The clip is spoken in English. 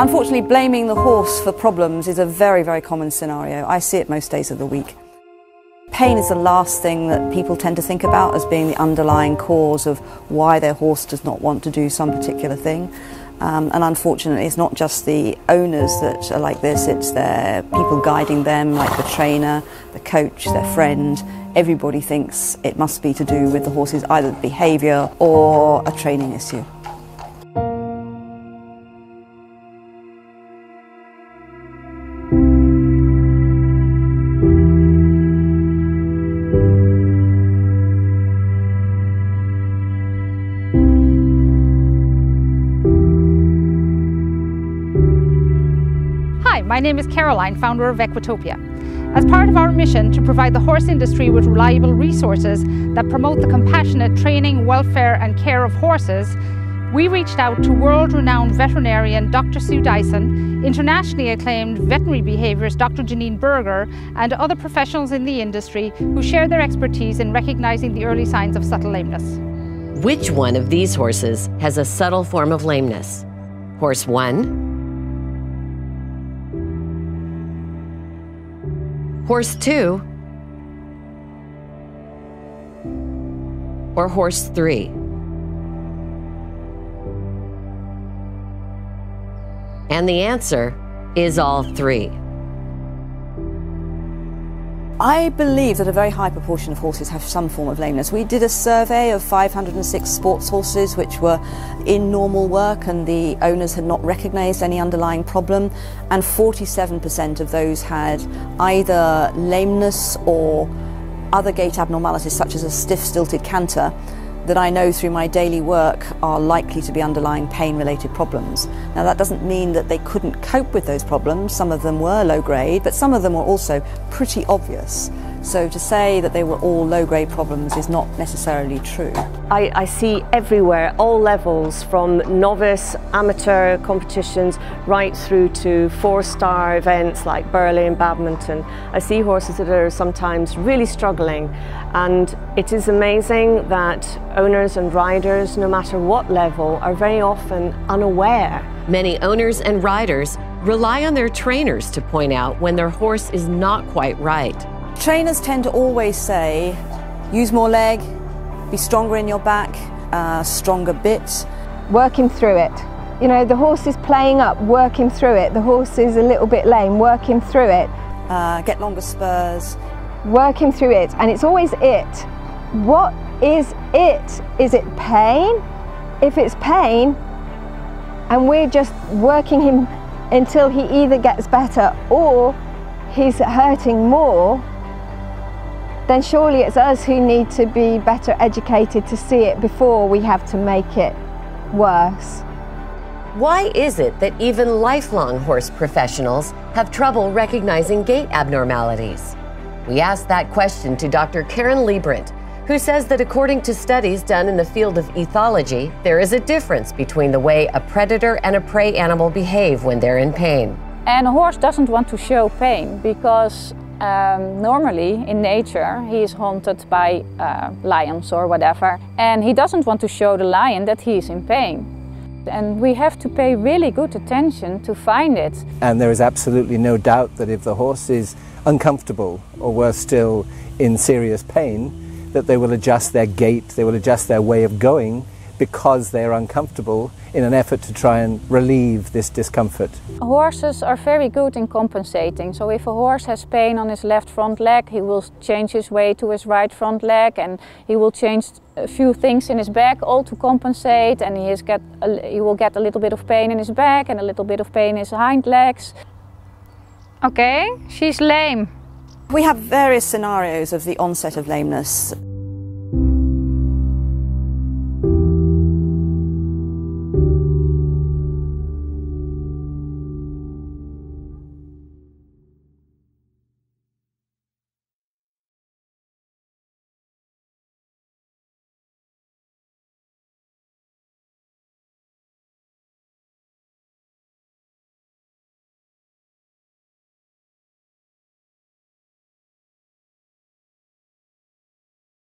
Unfortunately, blaming the horse for problems is a very, very common scenario. I see it most days of the week. Pain is the last thing that people tend to think about as being the underlying cause of why their horse does not want to do some particular thing. Um, and unfortunately, it's not just the owners that are like this, it's their people guiding them, like the trainer, the coach, their friend. Everybody thinks it must be to do with the horse's either behaviour or a training issue. My name is Caroline, founder of Equitopia. As part of our mission to provide the horse industry with reliable resources that promote the compassionate training, welfare and care of horses, we reached out to world-renowned veterinarian Dr. Sue Dyson, internationally acclaimed veterinary behaviourist Dr. Jeannine Berger, and other professionals in the industry who share their expertise in recognising the early signs of subtle lameness. Which one of these horses has a subtle form of lameness? Horse 1, Horse 2 or Horse 3? And the answer is all three. I believe that a very high proportion of horses have some form of lameness. We did a survey of 506 sports horses which were in normal work and the owners had not recognised any underlying problem and 47% of those had either lameness or other gait abnormalities such as a stiff stilted canter that I know through my daily work are likely to be underlying pain related problems. Now, that doesn't mean that they couldn't cope with those problems. Some of them were low grade, but some of them were also pretty obvious. So to say that they were all low-grade problems is not necessarily true. I, I, see everywhere, all levels, from novice, amateur competitions, right through to four-star events like Burghley and Badminton. I see horses that are sometimes really struggling and it is amazing that owners and riders, no matter what level, are very often unaware. Many owners and riders rely on their trainers to point out when their horse is not quite right. Trainers tend to always say, use more leg, be stronger in your back, uh, stronger bit. Work him through it. You know, the horse is playing up, work him through it. The horse is a little bit lame, work him through it. Uh, get longer spurs. Work him through it, and it's always it. What is it? Is it pain? If it's pain, and we're just working him until he either gets better or he's hurting more, then surely it's us who need to be better educated to see it before we have to make it worse. Why is it that even lifelong horse professionals have trouble recognizing gait abnormalities? We asked that question to Dr. Karin Liebbrandt, who says that according to studies done in the field of ethology, there is a difference between the way a predator and a prey animal behave when they're in pain. And a horse doesn't want to show pain because um, normally in nature he is haunted by uh, lions or whatever and he doesn't want to show the lion that he is in pain. And we have to pay really good attention to find it. And there is absolutely no doubt that if the horse is uncomfortable or worse still in serious pain, that they will adjust their gait, they will adjust their way of going because they're uncomfortable in an effort to try and relieve this discomfort. Horses are very good in compensating. So if a horse has pain on his left front leg, he will change his way to his right front leg and he will change a few things in his back all to compensate and he, get a, he will get a little bit of pain in his back and a little bit of pain in his hind legs. Okay, she's lame. We have various scenarios of the onset of lameness.